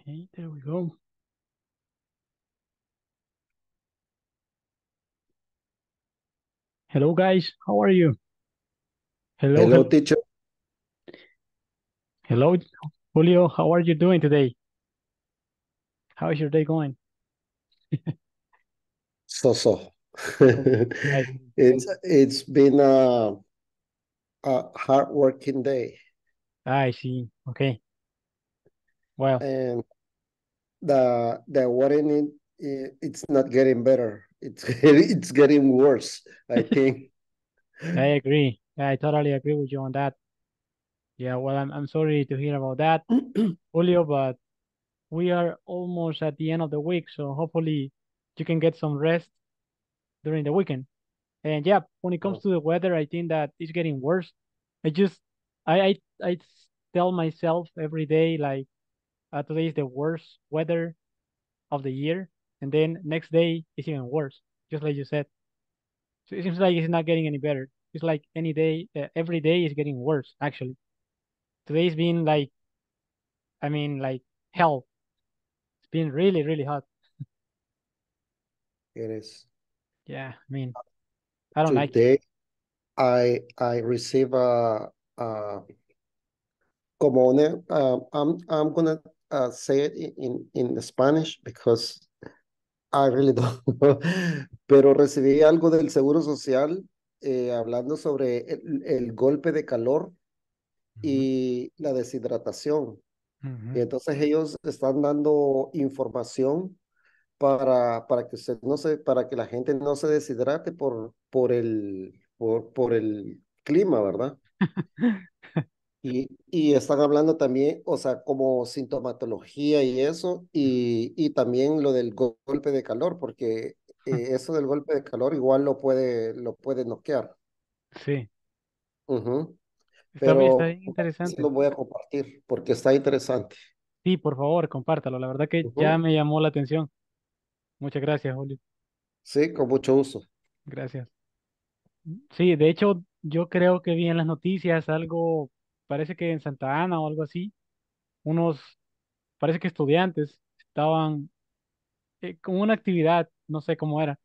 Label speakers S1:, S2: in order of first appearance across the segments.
S1: Okay, there we go. Hello, guys. How are you? Hello,
S2: Hello, teacher.
S1: hello, Julio. How are you doing today? How is your day going?
S2: So so.
S1: So, I see.
S2: It's it's been a a hard working day,
S1: I see. Okay. Well,
S2: and the the it, it, it's not getting better. It's it's getting worse, I think.
S1: I agree. I totally agree with you on that. Yeah, well, I'm I'm sorry to hear about that, Julio, but we are almost at the end of the week, so hopefully you can get some rest during the weekend. And yeah, when it comes
S2: Oh,
S1: to the weather, I think that it's getting worse. I just I I, I tell myself every day like uh, today is the worst weather of the year, and then next day is even worse, just like you said. So it seems like it's not getting any better. It's like any day, uh, every day is getting worse. Actually, today's been like, I mean, like hell. It's been really, really hot.
S2: it is.
S1: Yeah, I mean, I don't like it.
S2: Today I I receive a, a como una, uh, I'm I'm gonna uh, say it in in Spanish because I really don't know. Pero recibí algo del Seguro Social eh, hablando sobre el, el golpe de calor y la deshidratación. Y entonces ellos están dando información para, para que usted no se, para que la gente no se deshidrate por, por el, por, por el clima, ¿verdad? Y, y están hablando también, o sea, como sintomatología y eso, y, y también lo del go- golpe de calor, porque eh, eso del golpe de calor igual lo puede, lo puede noquear.
S1: Sí,
S2: Ujú.
S1: está, bi- está
S2: Pero
S1: bien interesante.
S2: lo voy a compartir porque está interesante.
S1: Sí, por favor, compártalo. La verdad que ya me llamó la atención. Muchas gracias, Julio.
S2: Sí, con mucho gusto.
S1: Gracias. Sí, de hecho, yo creo que vi en las noticias algo, parece que en Santa Ana o algo así, unos, parece que estudiantes estaban eh, con una actividad, no sé cómo era,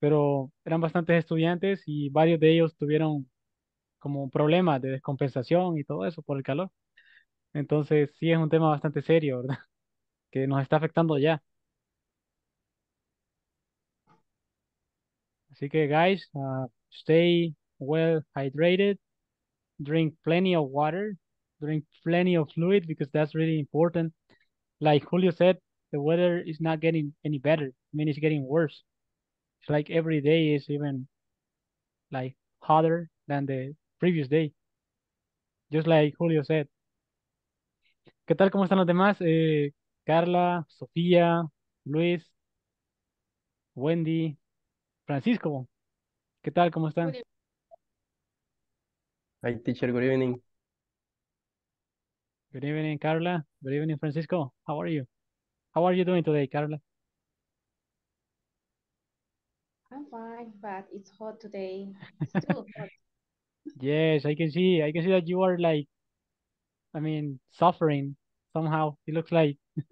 S1: pero eran bastantes estudiantes y varios de ellos tuvieron como problemas de descompensación y todo eso por el calor. Entonces, sí es un tema bastante serio, ¿verdad? Que nos está afectando ya. Así que, guys, uh, stay well hydrated, drink plenty of water, drink plenty of fluid because that's really important. Like Julio said, the weather is not getting any better. I mean, it's getting worse. It's like every day is even like hotter than the previous day, just like Julio said. ¿Qué tal? ¿Cómo están los demás? Eh, Carla, Sofía, Luis, Wendy, Francisco. ¿Qué tal? ¿Cómo están?
S3: Good
S4: Hi, teacher. Good evening.
S1: Good evening, Carla. Good evening, Francisco. How are you? How are you doing today, Carla?
S3: I'm fine, but it's hot today. It's too hot.
S1: Yes, I can see. I can see that you are like, I mean, suffering somehow. It looks like.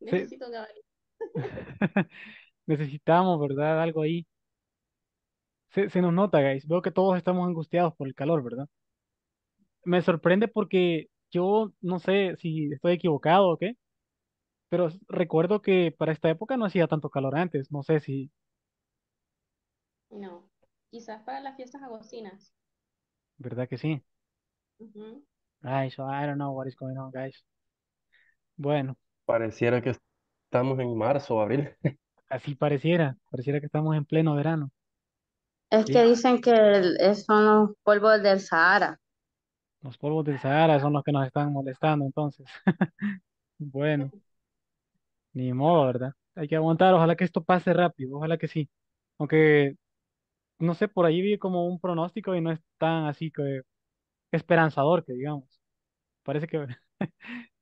S3: Necesito que
S1: Necesitamos, ¿verdad? Algo ahí. Se, se nos nota, guys. Veo que todos estamos angustiados por el calor, ¿verdad? Me sorprende porque yo no sé si estoy equivocado o qué, pero recuerdo que para esta época no hacía tanto calor antes. No sé si,
S3: No, quizás para las fiestas agostinas.
S1: ¿verdad que sí?
S3: Ujú.
S1: Ay, so I don't know what is going on, guys. Bueno,
S4: Pareciera que estamos en marzo o abril.
S1: así pareciera. Pareciera que estamos en pleno verano.
S5: Es que
S1: Sí,
S5: dicen que el- es- son los polvos del Sahara.
S1: los polvos del Sahara son los que nos están molestando, entonces. Bueno, ni modo, ¿verdad? Hay que aguantar. Ojalá que esto pase rápido. Ojalá que sí. Aunque, no sé, por ahí vi como un pronóstico y no es tan así que esperanzador que digamos. Parece que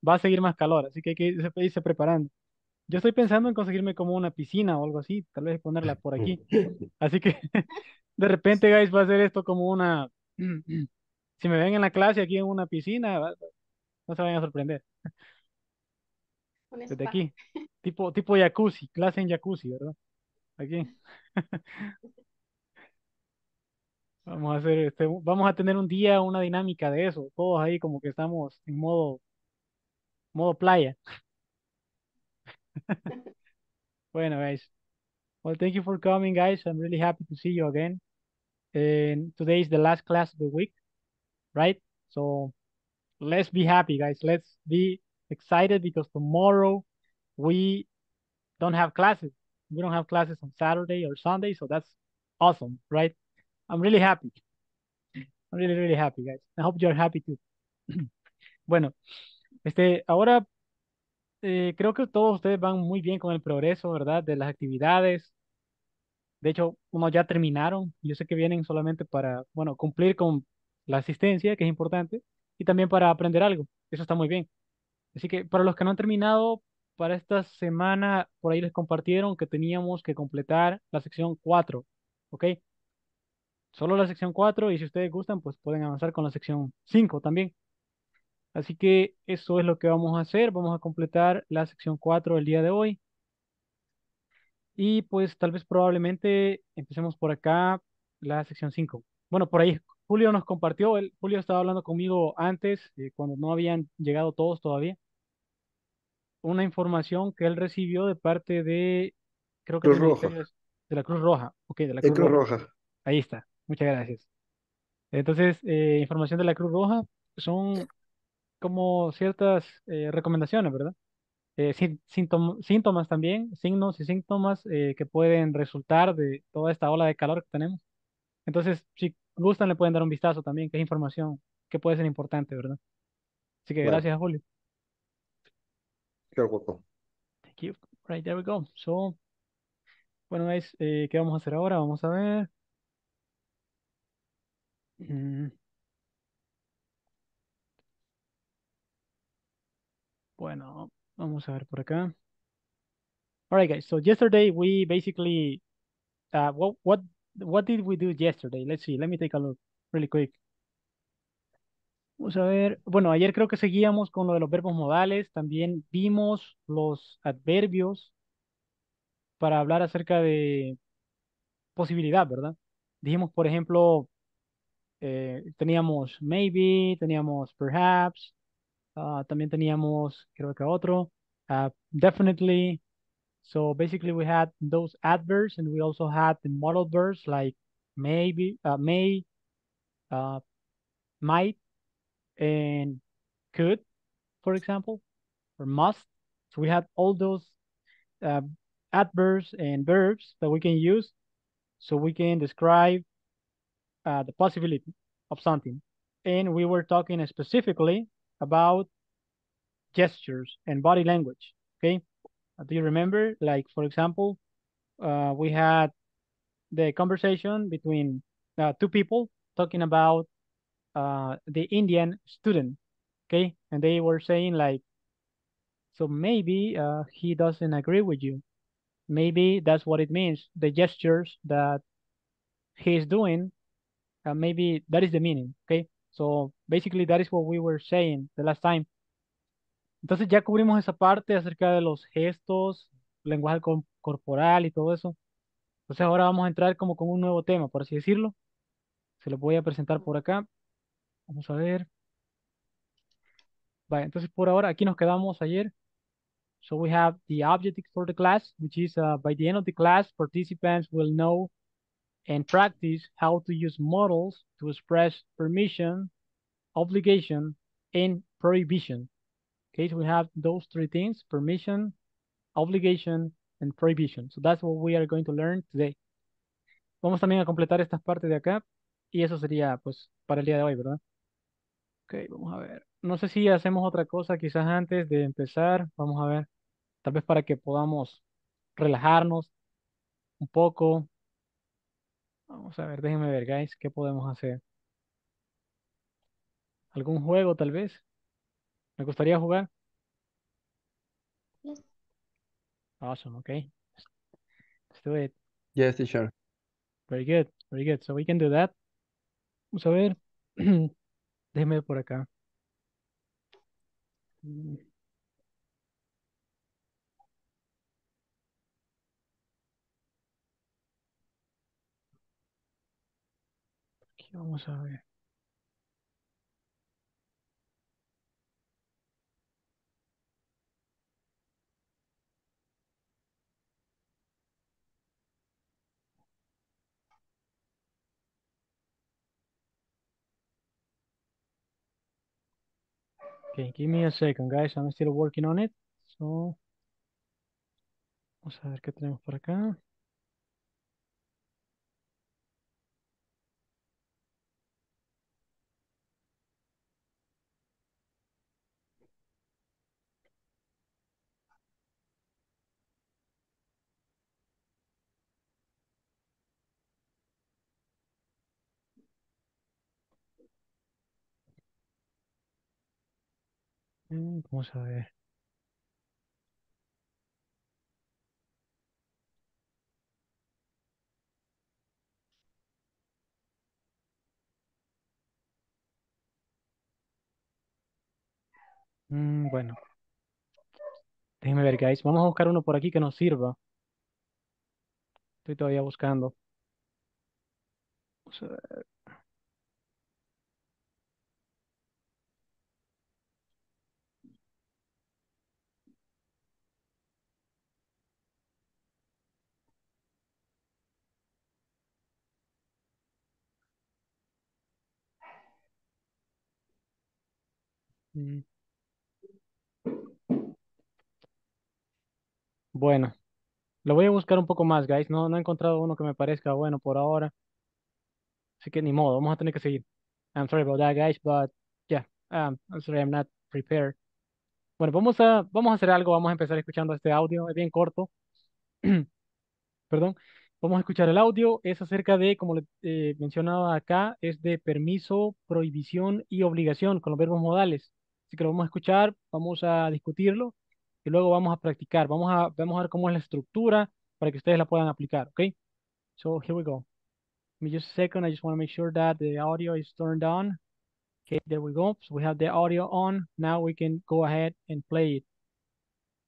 S1: va a seguir más calor, así que hay que irse, irse preparando. Yo estoy pensando en conseguirme como una piscina o algo así, tal vez ponerla por aquí. Así que de repente, guys, va a ser esto como una... Si me ven en la clase aquí en una piscina, no se vayan a sorprender. Desde aquí. Tipo, tipo jacuzzi, clase en jacuzzi, ¿verdad? Aquí. Vamos a hacer este, vamos a tener un día, una dinámica de eso. Todos ahí como que estamos en modo, modo playa. Bueno, guys. Well, thank you for coming, guys. I'm really happy to see you again. And today is the last class of the week, right? So let's be happy, guys. Let's be excited because tomorrow we don't have classes. We don't have classes on Saturday or Sunday, so that's awesome, right? I'm really happy. I'm really, really happy, guys. I hope you're happy too. Bueno, este, ahora eh, creo que todos ustedes van muy bien con el progreso, ¿verdad? De las actividades. De hecho, unos ya terminaron. Yo sé que vienen solamente para, bueno, cumplir con la asistencia, que es importante, y también para aprender algo. Eso está muy bien. Así que para los que no han terminado, para esta semana, por ahí les compartieron que teníamos que completar la sección 4, ¿ok? Solo la sección 4 y si ustedes gustan, pues pueden avanzar con la sección 5 también. Así que eso es lo que vamos a hacer. Vamos a completar la sección 4 el día de hoy. Y pues tal vez probablemente empecemos por acá la sección 5. Bueno, por ahí Julio nos compartió, él, Julio estaba hablando conmigo antes, eh, cuando no habían llegado todos todavía, una información que él recibió de parte de, creo que
S2: Cruz Roja.
S1: De la Cruz Roja. Ok, de la Cruz
S2: Cruz
S1: Roja.
S2: Roja.
S1: Ahí está. Muchas gracias. Entonces, eh, información de la Cruz Roja son como ciertas eh, recomendaciones, ¿verdad? Eh, sí- síntom- síntomas también, signos y síntomas eh, que pueden resultar de toda esta ola de calor que tenemos. Entonces, si gustan, le pueden dar un vistazo también, que es información que puede ser importante, ¿verdad? Así que gracias, Julio.
S2: qué hueco.
S1: Thank you. Right, there we go. So, bueno, guys, eh, ¿qué vamos a hacer ahora? Vamos a ver. Mm, bueno, vamos a ver por acá. All right, guys. So yesterday we basically, uh, what what what did we do yesterday? Let's see. Let me take a look really quick. Vamos a ver. Bueno, ayer creo que seguíamos con lo de los verbos modales. También vimos los adverbios para hablar acerca de posibilidad, ¿verdad? Dijimos, por ejemplo, eh, teníamos maybe, teníamos perhaps, ah, también teníamos, creo que otro, ah, definitely. So basically we had those adverbs and we also had the modal verbs like maybe, uh, may, uh, might, and could, for example, or must. So we had all those uh, adverbs and verbs that we can use so we can describe uh, the possibility of something. And we were talking specifically about gestures and body language. Okay. Do you remember? Like, for example, uh, we had the conversation between uh, two people talking about uh, the Indian student. Okay. And they were saying, like, so maybe uh, he doesn't agree with you. Maybe that's what it means. The gestures that he's doing, uh, maybe that is the meaning. Okay. So basically, that is what we were saying the last time. Entonces ya cubrimos esa parte acerca de los gestos, lenguaje co- corporal y todo eso. Entonces ahora vamos a entrar como con un nuevo tema, por así decirlo. Se lo voy a presentar por acá. Vamos a ver. Vale, entonces por ahora aquí nos quedamos ayer. So we have the objective for the class, which is uh, by the end of the class, participants will know and practice how to use models to express permission, obligation, and prohibition. Okay, so we have those three things, permission, obligation, and prohibition. So that's what we are going to learn today. Vamos también a completar estas partes de acá y eso sería pues para el día de hoy, ¿verdad? Ok, vamos a ver. No sé si hacemos otra cosa quizás antes de empezar. Vamos a ver. Tal vez para que podamos relajarnos un poco. Vamos a ver, déjenme ver, guys, ¿qué podemos hacer? ¿Algún juego tal vez? ¿Me gustaría jugar?
S3: Yes.
S1: Awesome, okay. Let's do it.
S4: Yes, teacher.
S1: Very good, very good. So we can do that. Vamos a ver. Déjeme ver por acá. Aquí vamos a ver. Okay, give me a second, guys. I'm still working on it. So, vamos a ver qué tenemos por acá. Mm, Vamos a ver. Mm, bueno. Déjenme ver, guys. Vamos a buscar uno por aquí que nos sirva. Estoy todavía buscando. Vamos a ver. Mm. Bueno, lo voy a buscar un poco más, guys. No, no he encontrado uno que me parezca bueno por ahora. Así que ni modo, vamos a tener que seguir. I'm sorry about that, guys, but yeah, um, I'm sorry I'm not prepared. Bueno, vamos a, vamos a hacer algo. Vamos a empezar escuchando este audio. Es bien corto. Perdón. Vamos a escuchar el audio. Es acerca de, como le eh, mencionaba acá, es de permiso, prohibición y obligación con los verbos modales. Así que lo vamos a escuchar, vamos a discutirlo y luego vamos a practicar. Vamos a, vamos a ver cómo es la estructura para que ustedes la puedan aplicar, ¿ok? So here we go. Give me just a second. I just want to make sure that the audio is turned on. Okay, there we go. So we have the audio on. Now we can go ahead and play it.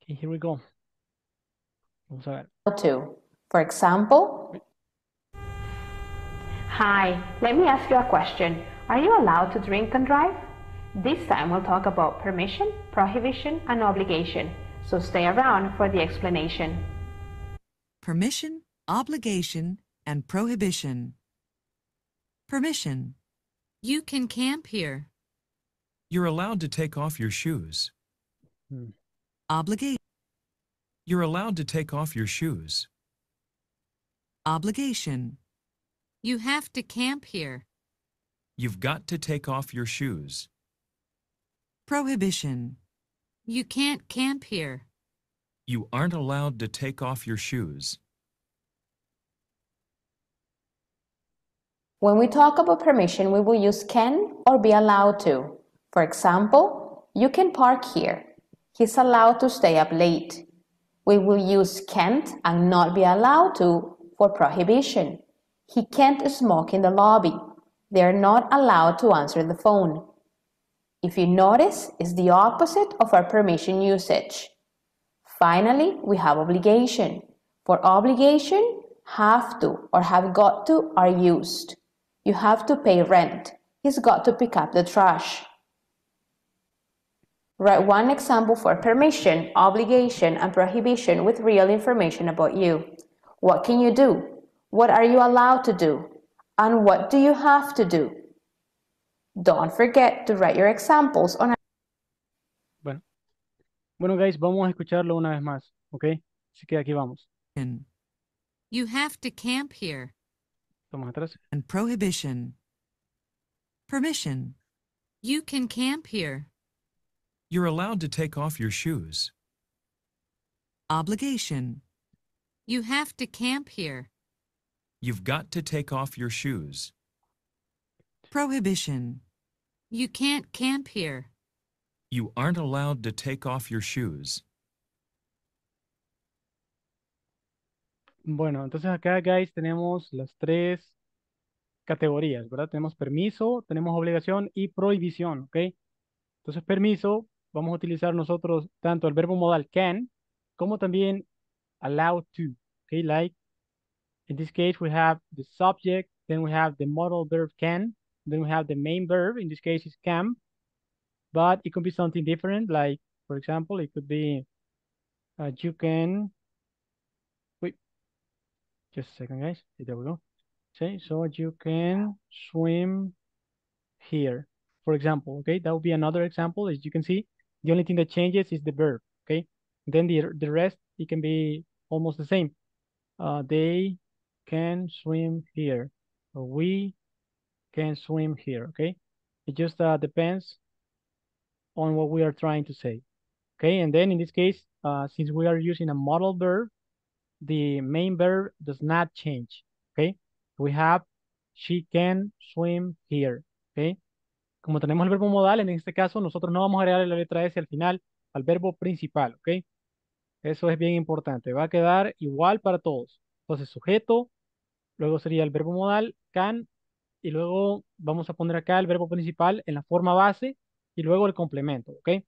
S1: Okay, here we go. Vamos a ver.
S6: to. For example,
S3: Hi, let me ask you a question. Are you allowed to drink and drive? This time we'll talk about permission, prohibition, and obligation. So stay around for the explanation.
S7: permission, obligation, and prohibition. Permission.
S8: You can camp here.
S9: You're allowed to take off your shoes.
S7: Obligation.
S9: You're allowed to take off your shoes.
S7: Obligation.
S8: You have to camp here.
S9: You've got to take off your shoes.
S7: Prohibition.
S8: You can't camp here.
S9: You aren't allowed to take off your shoes.
S6: when we talk about permission, we will use can or be allowed to. For example, you can park here. He's allowed to stay up late. We will use can't and not be allowed to for prohibition. He can't smoke in the lobby. They are not allowed to answer the phone. If you notice, it's the opposite of our permission usage. Finally, we have obligation. For obligation, have to or have got to are used. You have to pay rent. He's got to pick up the trash. Write one example for permission, obligation, and prohibition with real information about you. What can you do? What are you allowed to do? And what do you have to do? Don't forget to write your examples on
S1: Bueno. Bueno, guys, vamos a escucharlo una vez más, ¿ok? Así que aquí vamos.
S7: And,
S8: You have to camp here.
S1: Vamos atrás.
S7: and prohibition. Permission.
S8: You can camp here.
S9: You're allowed to take off your shoes.
S7: Obligation.
S8: You have to camp here.
S9: You've got to take off your shoes.
S7: Prohibition.
S8: You can't camp here.
S9: You aren't allowed to take off your shoes.
S1: Bueno, entonces acá, guys, tenemos las tres categorías, ¿verdad? Tenemos permiso, tenemos obligación y prohibición, ¿ok? Entonces, permiso, vamos a utilizar nosotros tanto el verbo modal can como también allowed to, ¿ok? Like, in this case, we have the subject, Then we have the modal verb can. Then we have the main verb. In this case, is can. But it could be something different. Like, for example, it could be uh, you can. Wait, just a second, guys. There we go. Okay, so you can swim here, for example. Okay, that would be another example. As you can see, the only thing that changes is the verb. Okay, then the the rest it can be almost the same. Uh, they can swim here. We can swim here. Okay, it just uh, depends on what we are trying to say. Okay, and then in this case, uh, since we are using a modal verb, the main verb does not change. Okay, we have she can swim here. Okay, como tenemos el verbo modal, en este caso nosotros no vamos a agregar la letra S al final al verbo principal. Ok, eso es bien importante. Va a quedar igual para todos. Entonces, sujeto, luego sería el verbo modal, can, y luego vamos a poner acá el verbo principal en la forma base y luego el complemento, ¿ok?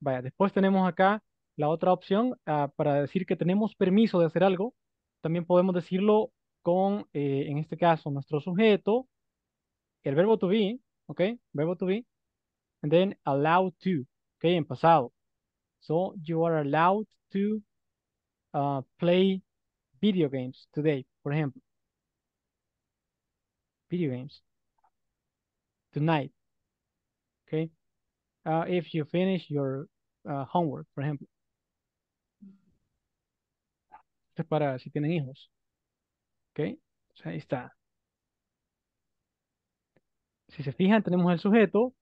S1: Vaya, después tenemos acá la otra opción ah, para decir que tenemos permiso de hacer algo. También podemos decirlo con, eh, en este caso, nuestro sujeto, el verbo to be, ¿ok? Verbo to be, and then allowed to, ¿ok? En pasado. So, you are allowed to uh, play video games today, por ejemplo. Video games. Tonight. Okay. Uh, if you finish your uh, homework, por ejemplo. Esto es para si tienen hijos. Ok. O sea, ahí está. Si se fijan, tenemos el sujeto,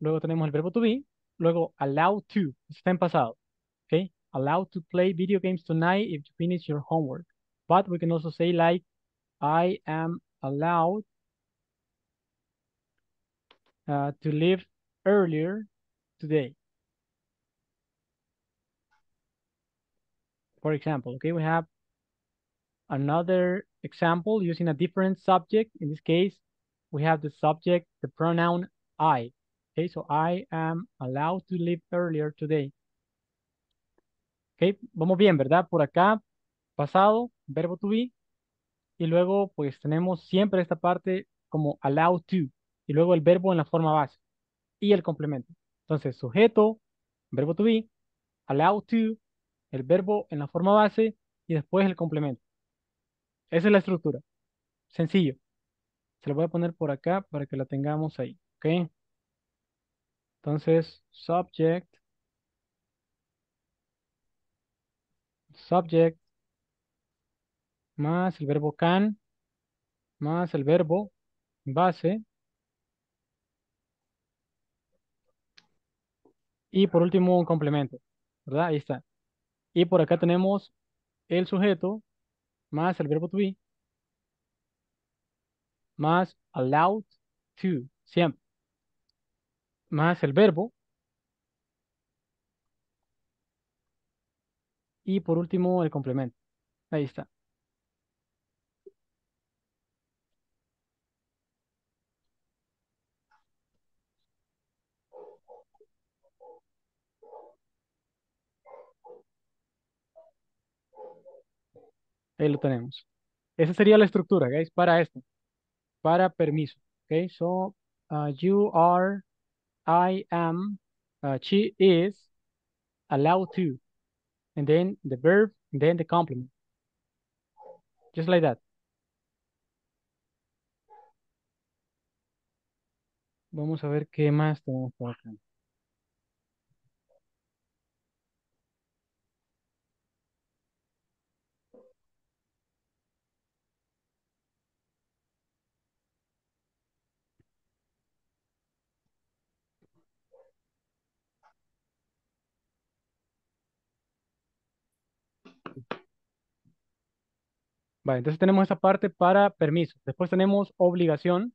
S1: luego tenemos el verbo to be, luego allow to, está en pasado. Okay. Allow to play video games tonight if you finish your homework. But we can also say like, I am allowed uh, to leave earlier today. For example, okay, we have another example using a different subject. In this case, we have the subject, the pronoun I. Okay, so I am allowed to leave earlier today. Ok, vamos bien, ¿verdad? Por acá, pasado, verbo to be. Y luego, pues, tenemos siempre esta parte como allowed to. Y luego el verbo en la forma base. Y el complemento. Entonces, sujeto, verbo to be, allowed to, el verbo en la forma base y después el complemento. Esa es la estructura. Sencillo. Se lo voy a poner por acá para que la tengamos ahí. ¿Ok? Entonces, subject, subject, más el verbo can, más el verbo base. Y por último, un complemento, ¿verdad? Ahí está. Y por acá tenemos el sujeto, más el verbo to be, más allowed to, siempre. Más el verbo. Y por último, el complemento. Ahí está. Ahí lo tenemos. Esa sería la estructura, guys, para esto. Para permiso. Okay, so uh, you are, I am, uh, she is, allowed to. And then the verb, and then the complement. Just like that. Vamos a ver qué más tenemos por acá. Vale, entonces tenemos esa parte para permiso. Después tenemos obligación.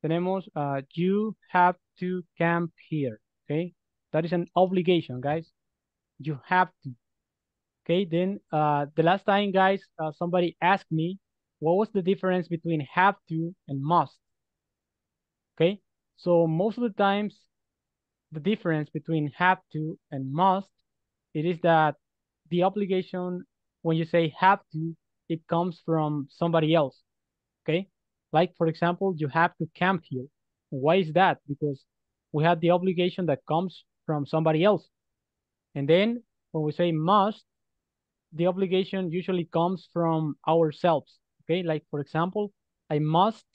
S1: Tenemos uh, you have to camp here. Okay, that is an obligation, guys. You have to. Okay, then uh, the last time, guys, uh, somebody asked me what was the difference between have to and must. Okay, so most of the times, the difference between have to and must, it is that the obligation, when you say have to, it comes from somebody else. Okay, Like, for example, you have to camp here. Why is that? Because we have the obligation that comes from somebody else. And then when we say must, the obligation usually comes from ourselves. Okay, like for example, I must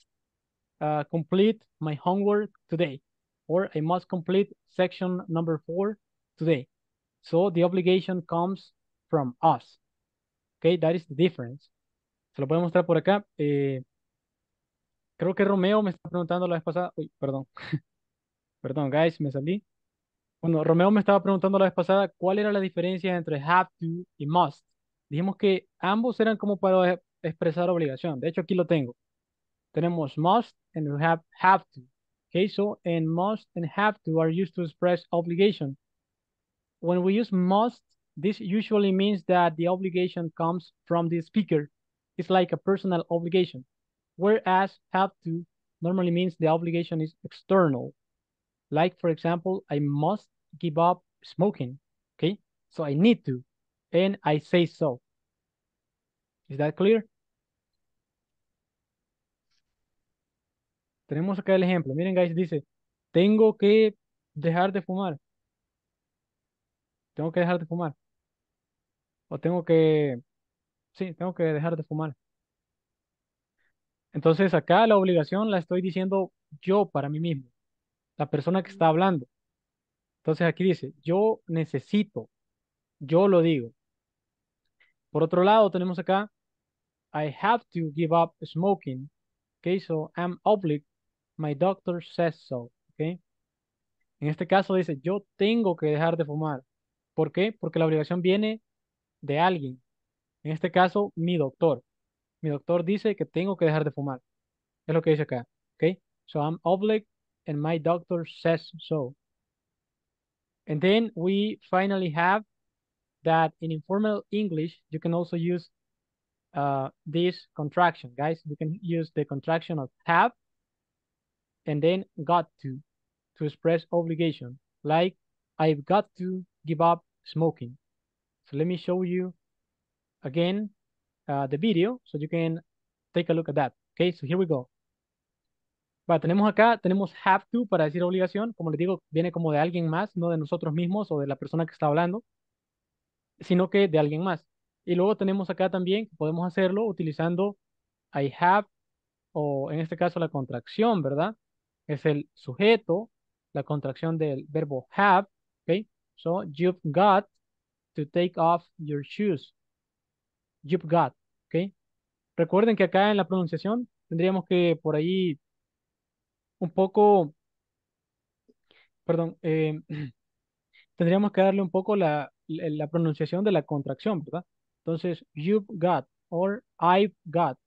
S1: uh, complete my homework today, or I must complete section number four today. So the obligation comes from us. Okay, that is the difference. Se lo a mostrar por acá. Eh, creo que Romeo me está preguntando la vez pasada. Uy, perdón. perdón, guys, me salí. Bueno, Romeo me estaba preguntando la vez pasada cuál era la diferencia entre have to y must. Dijimos que ambos eran como para expresar obligación. De hecho, aquí lo tengo. Tenemos must and have have to. Okay, so and must and have to are used to express obligation. When we use must, this usually means that the obligation comes from the speaker. It's like a personal obligation. Whereas have to normally means the obligation is external. Like, for example, I must give up smoking. Okay, so I need to, and I say so. Is that clear? Tenemos acá el ejemplo. Miren, guys, dice, tengo que dejar de fumar. Tengo que dejar de fumar. O tengo que, sí, tengo que dejar de fumar. Entonces acá la obligación la estoy diciendo yo para mí mismo, la persona que está hablando. Entonces aquí dice, yo necesito, yo lo digo. Por otro lado, tenemos acá, I have to give up smoking. Okay, so I'm obliged. My doctor says so. Okay. En este caso dice, yo tengo que dejar de fumar. ¿Por qué? Porque la obligación viene de alguien. En este caso, mi doctor. Mi doctor dice que tengo que dejar de fumar. Es lo que dice acá. Okay. So I'm obliged and my doctor says so. And then we finally have that in informal English, you can also use uh, this contraction, guys. You can use the contraction of have and then got to to express obligation, like I've got to give up smoking. So let me show you again uh, the video so you can take a look at that. Okay, so here we go. Va, tenemos acá, tenemos have to para decir obligación. Como les digo, viene como de alguien más, no de nosotros mismos o de la persona que está hablando, sino que de alguien más. Y luego tenemos acá también, podemos hacerlo utilizando I have, o en este caso la contracción, ¿verdad? Es el sujeto, la contracción del verbo have, ¿ok? So, you've got to take off your shoes. You've got, ¿ok? Recuerden que acá en la pronunciación tendríamos que por ahí un poco, perdón, eh, tendríamos que darle un poco la, la, pronunciación de la contracción, ¿verdad? Entonces, you've got or I've got,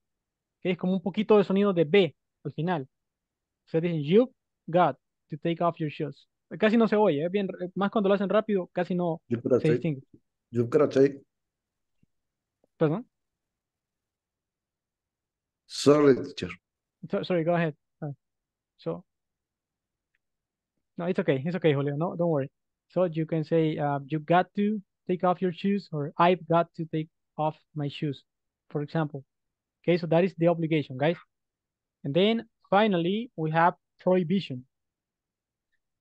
S1: que es como un poquito de sonido de B al final. Se dicen, you've got to take off your shoes. Casi no se oye, ¿eh? bien, más cuando lo hacen rápido, casi no se distingue.
S2: You've got to take,
S1: Perdón.
S2: sorry, teacher.
S1: So- sorry, go ahead. Uh, so, no, it's okay. It's okay, Julio. No, don't worry. So you can say, uh, you've got to take off your shoes, or I've got to take off my shoes, for example. Okay, so that is the obligation, guys. And then finally, we have prohibition.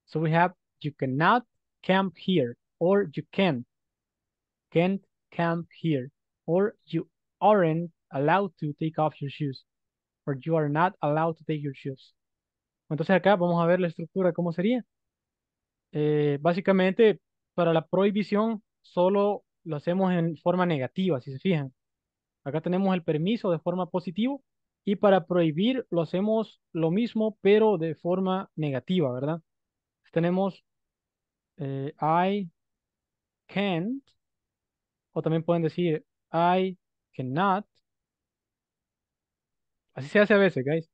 S1: So we have, you cannot camp here, or you can, can't camp here, or you aren't allowed to take off your shoes, or you are not allowed to take your shoes. Entonces acá vamos a ver la estructura, ¿cómo sería? Eh, básicamente, para la prohibición, solo lo hacemos en forma negativa, si se fijan. Acá tenemos el permiso de forma positiva y para prohibir lo hacemos lo mismo, pero de forma negativa, ¿verdad? Tenemos eh, I can't, o también pueden decir I cannot. Así se hace a veces, guys.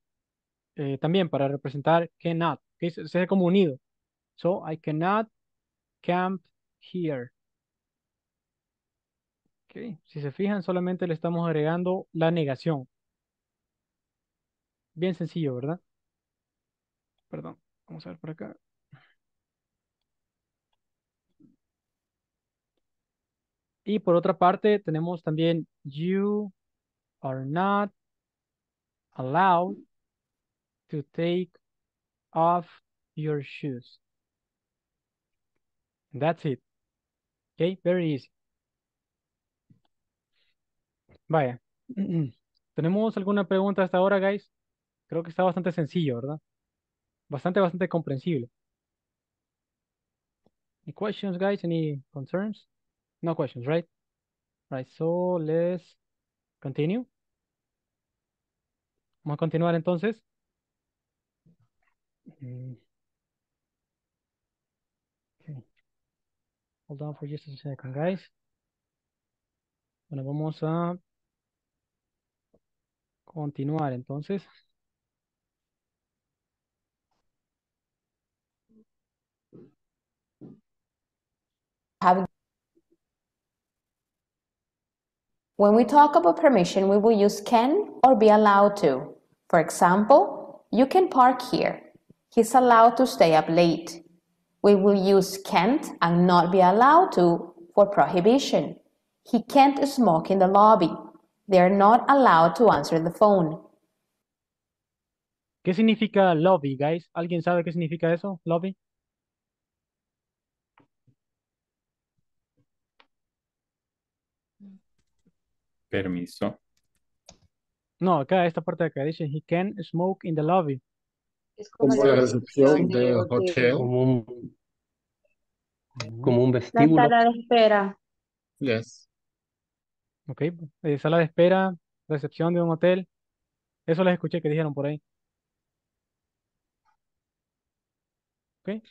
S1: Eh, también para representar cannot, que se, hace como unido. So, I cannot camp here. Ok, Si se fijan, solamente le estamos agregando la negación. Bien sencillo, ¿verdad? Perdón, vamos a ver por acá. Y por otra parte, tenemos también you are not allowed to take off your shoes. That's it. Okay, very easy. Vaya. ¿Tenemos alguna pregunta hasta ahora, guys? Creo que está bastante sencillo, ¿verdad? Bastante, bastante comprensible. Any questions, guys? Any concerns? No questions, right? Right, so let's continue. Vamos a continuar entonces. Mm. Okay. Hold on for just a second, guys. Bueno, vamos a continuar entonces.
S6: Have When we talk about permission, we will use can or be allowed to. For example, you can park here. He's allowed to stay up late. We will use can't and not be allowed to for prohibition. He can't smoke in the lobby. They are not allowed to answer the phone.
S1: ¿Qué significa lobby, guys? ¿Alguien sabe qué significa eso? Lobby.
S10: Permiso.
S1: No, acá, esta parte de acá dice, he can smoke in the lobby.
S5: Es
S10: Como
S5: la
S10: la recepción
S5: del
S10: del hotel.
S4: Como un, como un
S5: La
S4: vestíbulo.
S5: sala de espera.
S10: Yes.
S1: Ok, eh, sala de espera, recepción de un hotel. Eso les escuché que dijeron por ahí. Okay.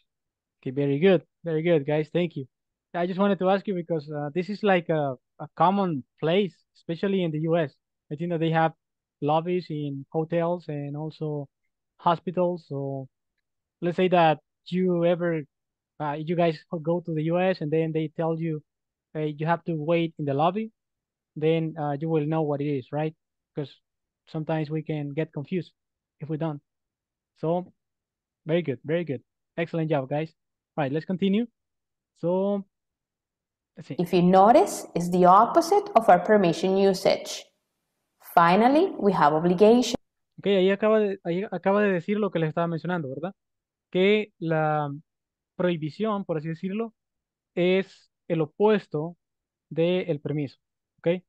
S1: Okay, very good. Very good, guys. Thank you. I just wanted to ask you because uh, this is like a, a common place, especially in the US. I think that they have lobbies in hotels and also hospitals. So let's say that you ever, uh, you guys go to the US and then they tell you, hey, you have to wait in the lobby. Then uh, you will know what it is, right? Because sometimes we can get confused if we don't. So very good, very good. Excellent job, guys. All right, let's continue. So,
S6: If you notice, it's the opposite of our permission usage. Finally, we have obligation.
S1: Ok, ahí acaba de, ahí acaba de decir lo que les estaba mencionando, ¿verdad? Que la prohibición, por así decirlo, es el opuesto del permiso, ¿ok? Es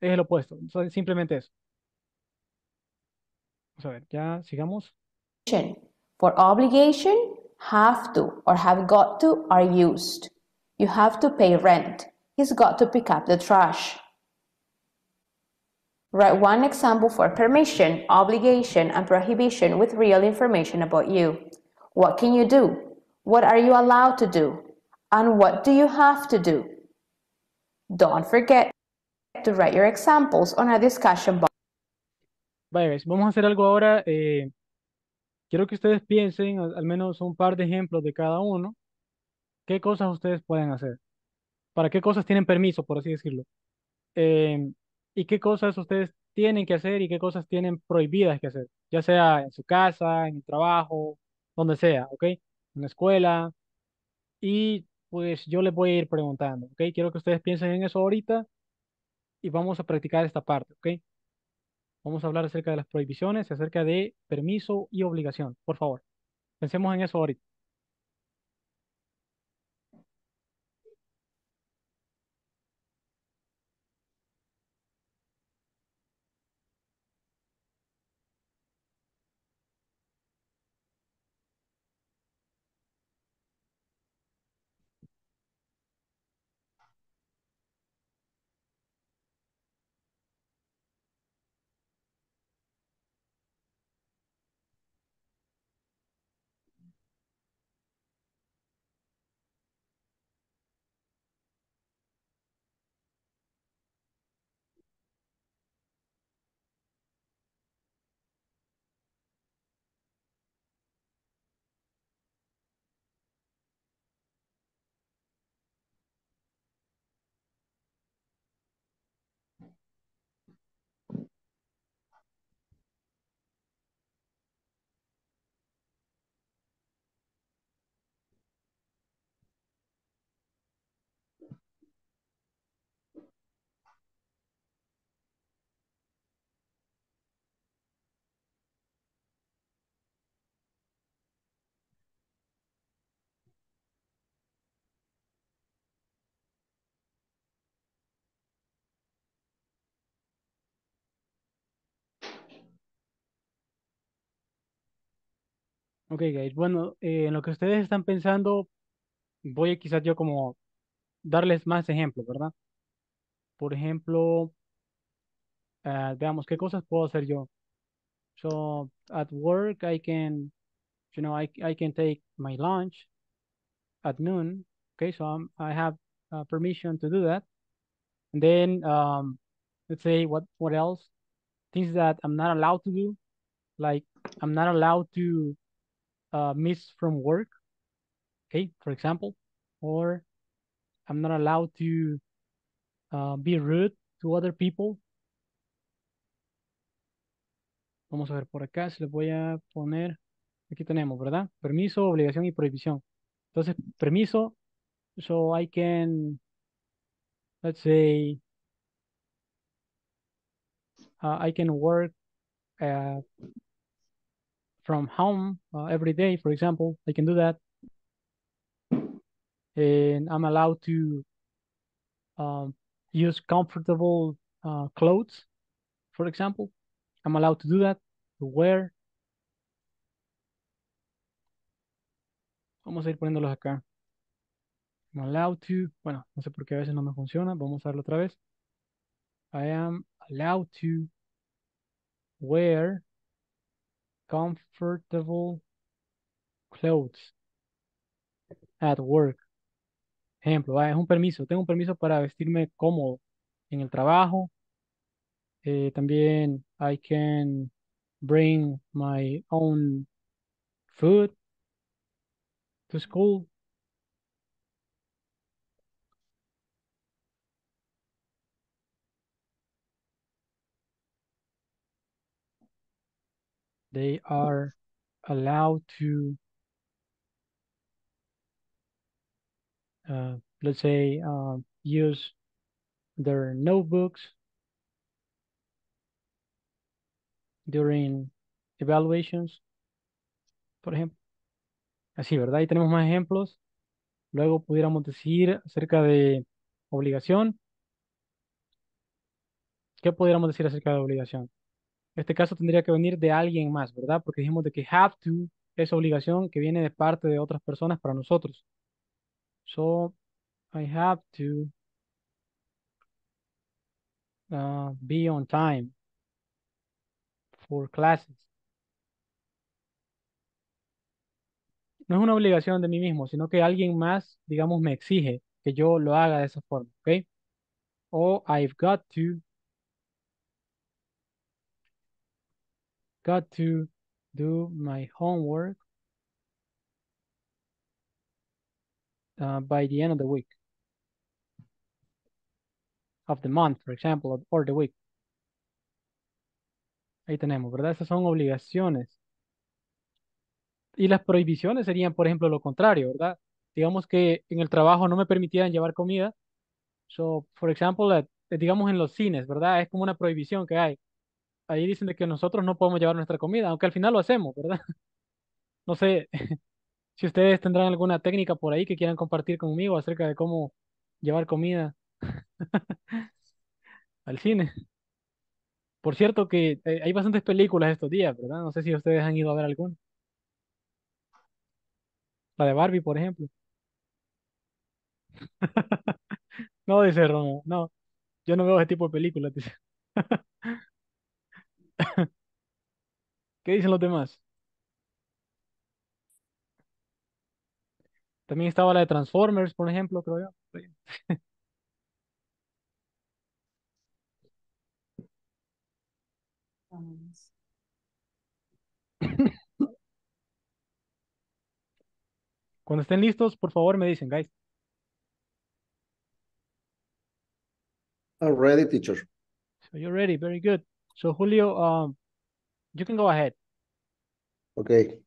S1: el opuesto, simplemente eso. Vamos a ver, ya sigamos.
S6: For obligation, have to or have got to are used. You have to pay rent. He's got to pick up the trash. Write one example for permission, obligation, and prohibition with real information about you. What can you do? What are you allowed to do? And what do you have to do? Don't forget to write your examples on a discussion box.
S1: Vaya, guys, vamos a hacer algo ahora. eh, quiero que ustedes piensen al, menos un par de ejemplos de cada uno. ¿Qué cosas ustedes pueden hacer? ¿Para qué cosas tienen permiso, por así decirlo? Em, ¿y qué cosas ustedes tienen que hacer y qué cosas tienen prohibidas que hacer? Ya sea en su casa, en el trabajo, donde sea, ¿ok? En la escuela. Y pues yo les voy a ir preguntando, ¿ok? Quiero que ustedes piensen en eso ahorita y vamos a practicar esta parte, ¿ok? Vamos a hablar acerca de las prohibiciones, acerca de permiso y obligación, por favor. Pensemos en eso ahorita. Ok, guys. Bueno, eh, en lo que ustedes están pensando, voy a quizás yo como darles más ejemplos, ¿verdad? Por ejemplo, ah, veamos qué cosas puedo hacer yo. So at work, I can, you know, I, I can take my lunch at noon. Okay, so I'm, I have uh, permission to do that. And then, um, let's say what what else? Things that I'm not allowed to do, like I'm not allowed to uh, miss from work. Okay, for example, or I'm not allowed to uh, be rude to other people. Vamos a ver por acá, se les voy a poner, aquí tenemos, ¿verdad? Permiso, obligación y prohibición. Entonces, permiso, so I can, let's say, uh, I can work uh, from home uh, every day, for example, I can do that. And I'm allowed to um, use comfortable uh, clothes, for example. I'm allowed to do that, to wear. Vamos a ir poniéndolos acá. I'm allowed to, bueno, no sé por qué a veces no me funciona. Vamos a verlo otra vez. I am allowed to wear comfortable clothes at work. Ejemplo, ah, es un permiso. Tengo un permiso para vestirme cómodo en el trabajo. Eh, también I can bring my own food to school. They are allowed to, uh, let's say, um, use their notebooks during evaluations, por ejemplo. Así, ¿verdad? Ahí tenemos más ejemplos. Luego pudiéramos decir acerca de obligación. ¿Qué pudiéramos decir acerca de obligación? Este caso tendría que venir de alguien más, ¿verdad? Porque dijimos de que have to es obligación que viene de parte de otras personas para nosotros. So, I have to uh, be on time for classes. No es una obligación de mí mismo, sino que alguien más, digamos, me exige que yo lo haga de esa forma, ¿ok? O I've got to got to do my homework uh, by the end of the week. Of the month, for example, or the week. Ahí tenemos, ¿verdad? Esas son obligaciones. Y las prohibiciones serían, por ejemplo, lo contrario, ¿verdad? Digamos que en el trabajo no me permitieran llevar comida. So, for example, digamos en los cines, ¿verdad? Es como una prohibición que hay ahí dicen de que nosotros no podemos llevar nuestra comida, aunque al final lo hacemos, ¿verdad? No sé si ustedes tendrán alguna técnica por ahí que quieran compartir conmigo acerca de cómo llevar comida al cine. Por cierto que eh, hay bastantes películas estos días, ¿verdad? No sé si ustedes han ido a ver alguna. La de Barbie, por ejemplo. No, dice Romo, no. Yo no veo ese tipo de películas, dice. ¿Qué dicen los demás? También estaba la de Transformers, por ejemplo, creo yo. Cuando estén listos, por favor me dicen, guys.
S2: I'm ready, teacher.
S1: So you're ready, very good. So Julio, um, you can go ahead.
S2: Okay.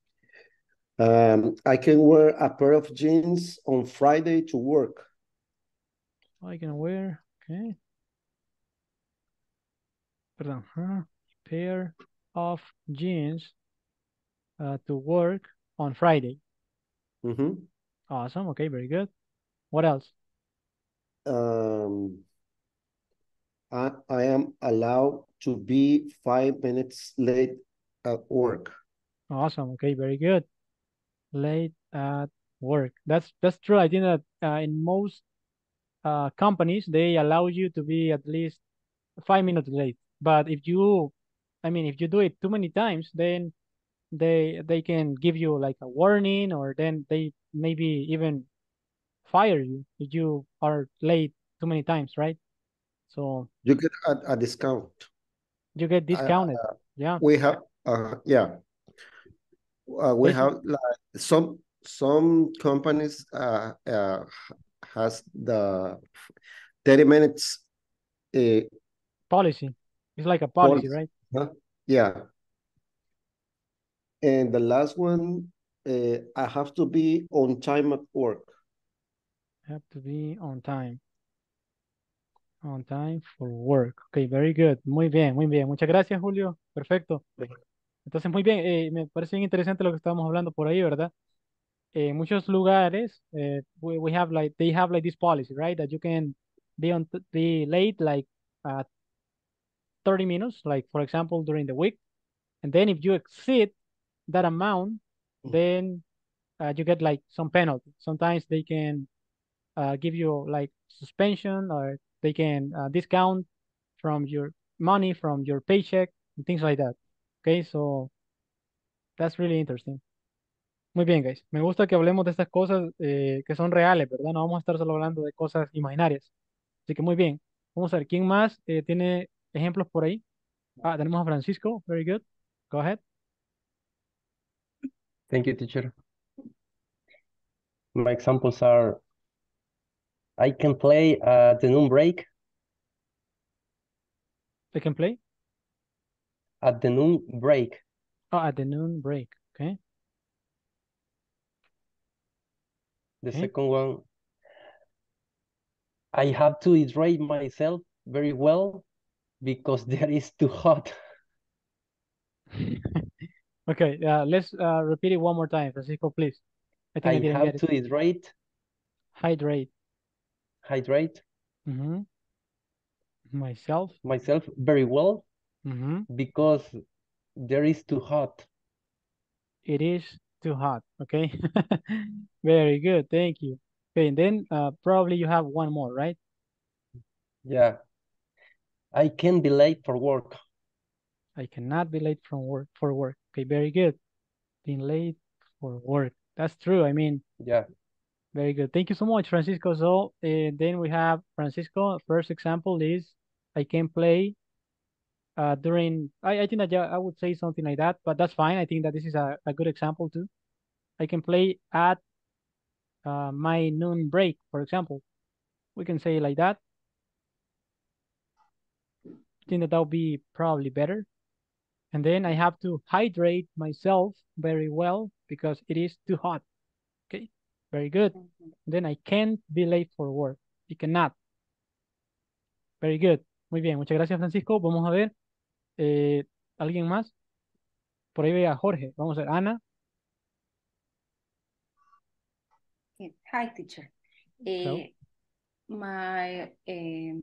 S2: Um, I can wear a pair of jeans on Friday to work.
S1: I can wear, okay. Perdón, huh? pair of jeans uh, to work on Friday.
S2: Mm -hmm.
S1: Awesome, okay, very good. What else?
S2: Um, I, I am allowed to be five minutes late at work.
S1: Awesome. Okay, very good. late at work. That's that's true. I think that uh, in most uh, companies they allow you to be at least five minutes late. But if you, I mean, if you do it too many times, then they they can give you like a warning, or then they maybe even fire you if you are late too many times, right? So
S2: You get a, a discount.
S1: you get
S2: Uh,
S1: discounted. Yeah.
S2: We have, uh, yeah. Uh, we have like some, some companies, uh, uh, has the thirty minutes, uh,
S1: Policy. It's like a policy,
S2: Policy.
S1: right?
S2: Huh? Yeah. And the last one, uh, I have to be on time at work.
S1: Have to be on time. On time for work. Okay, very good. Muy bien, muy bien. Muchas gracias, Julio. Perfecto. Entonces, muy bien. eh, me parece bien interesante lo que estábamos hablando por ahí, ¿verdad? En muchos lugares, eh, we, we have like, they have like this policy, right? That you can be on, be late like uh, 30 minutes, like for example, during the week. And then if you exceed that amount, then uh, you get like some penalty. Sometimes they can uh, give you like suspension or they can uh, discount from your money, from your paycheck, and things like that. Okay, so that's really interesting. Muy bien, guys. Me gusta que hablemos de estas cosas eh, que son reales, ¿verdad? No vamos a estar solo hablando de cosas imaginarias. Así que muy bien. Vamos a ver, ¿quién más eh, tiene ejemplos por ahí? Ah, tenemos a Francisco. Very good. Go ahead.
S4: Thank you, teacher. My examples are I can play at the noon break,
S1: I can play.
S4: at the noon break.
S1: Oh, at the noon break. Okay.
S4: The
S1: Okay.
S4: second one, I have to hydrate myself very well because there is too hot.
S1: Okay, uh, let's uh, repeat it one more time, Francisco, please. I think I,
S4: I have to hydrate,
S1: Hydrate.
S4: Hydrate
S1: Mm-hmm. Myself.
S4: myself very well
S1: Mm-hmm.
S4: because there is too hot.
S1: It is too hot. Okay. Very good. Thank you. Okay, and then uh, probably you have one more, right?
S4: Yeah. I can be late for work.
S1: I cannot be late from work for work. Okay, very good. Being late for work. That's true. I mean,
S4: Yeah.
S1: Very good. Thank you so much, Francisco. So uh, then we have Francisco. First example is I can play uh, during, I, I think that I would say something like that, but that's fine. I think that this is a, a good example too. I can play at uh, my noon break, for example. We can say like that. I think that that would be probably better. And then I have to hydrate myself very well because it is too hot. Okay, very good. Then I can't be late for work. You cannot. Very good. Muy bien, muchas gracias, Francisco. Vamos a ver. eh, ¿Alguien más? Por ahí ve a Jorge. Vamos a ver. Ana.
S5: Hi, teacher.
S1: Hello.
S5: Eh, my, em,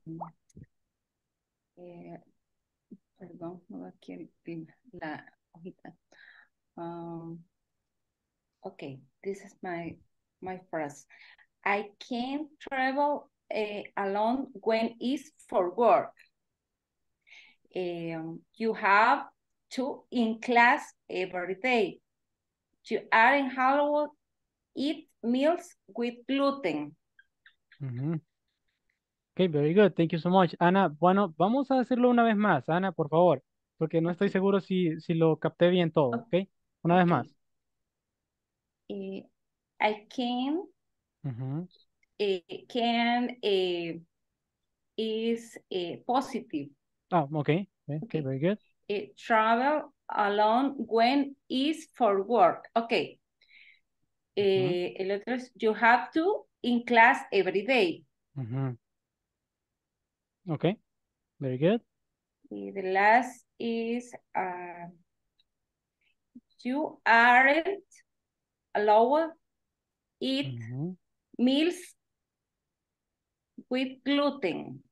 S5: eh, perdón, no veo aquí la hojita. Um, okay, this is my, my phrase. I can travel eh, alone when it's for work. Um, you have to in class every day. You are in Hollywood, eat meals with gluten.
S1: Ok, very good. Thank you so much. Ana, bueno, vamos a hacerlo una vez más. Ana, por favor, porque no estoy seguro si, si lo capté bien todo. Ok, una vez más.
S5: Eh, I can,
S1: Ujú.
S5: eh, can eh, is eh, positive.
S1: Ah, ok. Okay,
S5: Okay.
S1: very good.
S5: Eh, travel alone when is for work. Okay. Eh, el otro es you have to in class every day.
S1: Ujú. Ok, very good.
S5: Y the last is uh, you aren't allowed eat meals with gluten.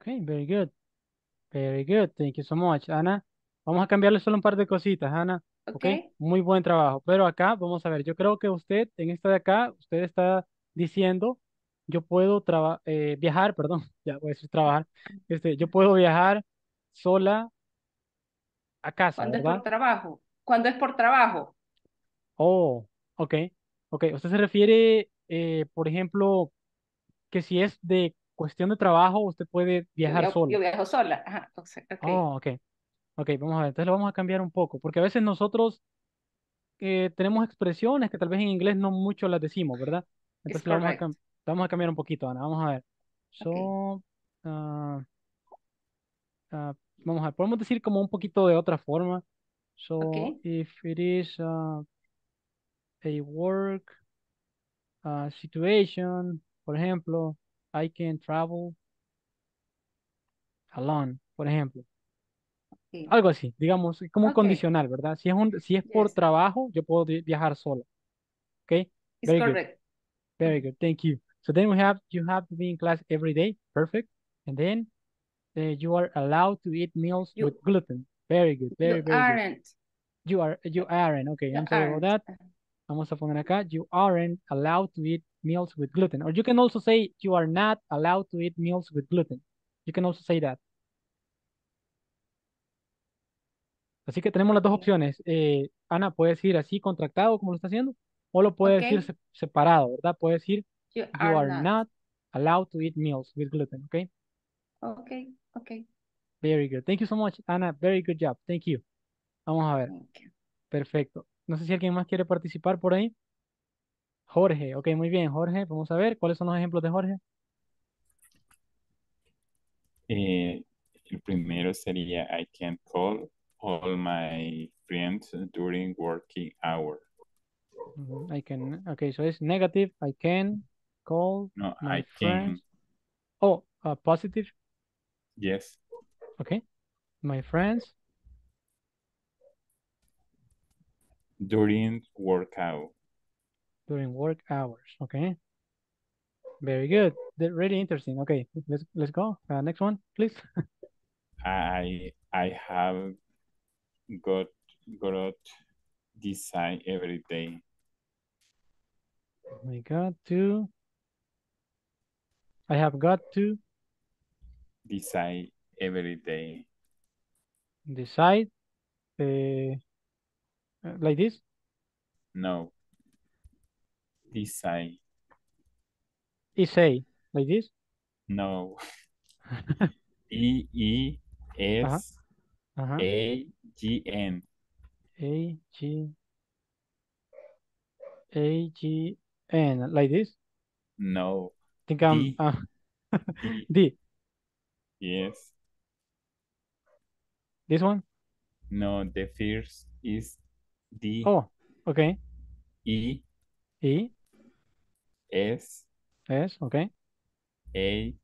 S1: Ok, very good. Very good. Thank you so much, Ana. Vamos a cambiarle solo un par de cositas, Ana. ¿ok?
S5: Okay.
S1: Muy buen trabajo. Pero acá, vamos a ver, yo creo que usted, en esta de acá, usted está diciendo, yo puedo traba- eh, viajar, perdón, ya voy a decir trabajar, este, yo puedo viajar sola a casa,
S5: Cuando es por trabajo. Cuando es por trabajo.
S1: Oh, ok, ok. Usted se refiere, eh, por ejemplo, que si es de cuestión de trabajo, usted puede
S5: Yo
S1: viajar
S5: viajo,
S1: solo.
S5: yo viajo sola. Ajá, sea, ok.
S1: Oh, ok. Ok, vamos a ver. Entonces lo vamos a cambiar un poco, porque a veces nosotros eh, tenemos expresiones que tal vez en inglés no mucho las decimos, ¿verdad? Entonces lo vamos a,
S5: correct.
S1: cam- lo vamos a cambiar un poquito, Ana. Vamos a ver.
S5: Okay.
S1: So, ah, ah, vamos a ver. Podemos decir como un poquito de otra forma. So,
S5: Okay.
S1: if it is ah, a work ah, situation, por ejemplo, I can travel alone, por ejemplo. Algo así, digamos, como
S5: Okay.
S1: condicional, ¿verdad? Si es un, si es por trabajo, yo puedo vi- viajar sola. Okay?
S5: It's
S1: Very good. Very good. Thank you. So then we have you have to be in class every day. Perfect. And then uh, you are allowed to eat meals
S5: You-
S1: with gluten. Very good. Very,
S5: You
S1: very good.
S5: aren't.
S1: You are you aren't. Okay,
S5: You
S1: I'm sorry about
S5: aren't.
S1: that. Vamos a poner acá. You aren't allowed to eat meals with gluten. Or you can also say you are not allowed to eat meals with gluten. You can also say that. Así que tenemos las dos opciones. Eh, Ana puede decir así contractado como lo está haciendo, o lo puede decir
S5: Okay.
S1: separado, ¿verdad? Puede decir
S5: You
S1: you
S5: are not.
S1: not allowed to eat meals with gluten. Okay.
S5: Okay. Okay.
S1: Very good. Thank you so much, Ana. Very good job. Thank you. Vamos a ver. Perfecto. No sé si alguien más quiere participar por ahí. Jorge. Ok, muy bien, Jorge. Vamos a ver cuáles son los ejemplos de Jorge.
S10: Eh, el primero sería I can call all my friends during working hour.
S1: I can. Okay, so it's negative. I can call
S10: No,
S1: my
S10: I can.
S1: friends. Oh, uh, positive.
S10: Yes.
S1: Okay. My friends
S10: During workout.
S1: during work hours. Okay. Very good. They're really interesting. Okay, let's let's go. Uh, next one, please.
S10: I I have got got design every day.
S1: We got to. I have got to
S10: Decide every day.
S1: decide. Uh, like this.
S10: No. Design.
S1: Is say like this.
S10: No. E E S. A G N.
S1: A G A G N like this.
S10: No.
S1: think I'm
S10: D.
S1: uh.
S10: D. Yes.
S1: This one.
S10: No, the first is D
S1: Oh, okay.
S10: E
S1: E
S10: S
S1: S. Okay.
S10: A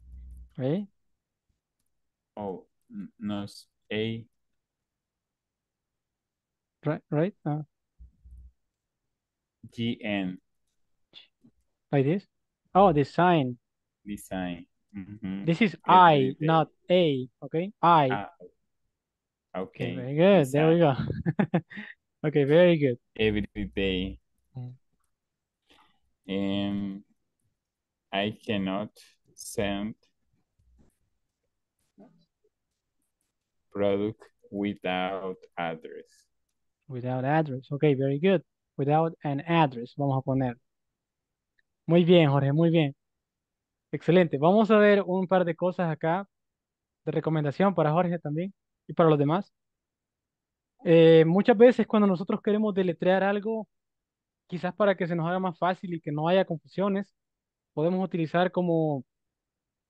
S1: A
S10: oh no A
S1: right right. Uh,
S10: G N
S1: like this. Oh, the sign.
S10: design. Mhm.
S1: This is I, not A. Okay. I.
S10: Ah,
S1: Okay.
S10: okay.
S1: Very good. There we go. okay. Very good.
S10: Every day. And I cannot send product without address.
S1: Without address. Okay. Very good. Without an address. Vamos a poner. Muy bien, Jorge. Muy bien. Excelente. Vamos a ver un par de cosas acá de recomendación para Jorge también y para los demás. Eh, muchas veces cuando nosotros queremos deletrear algo, quizás para que se nos haga más fácil y que no haya confusiones, podemos utilizar como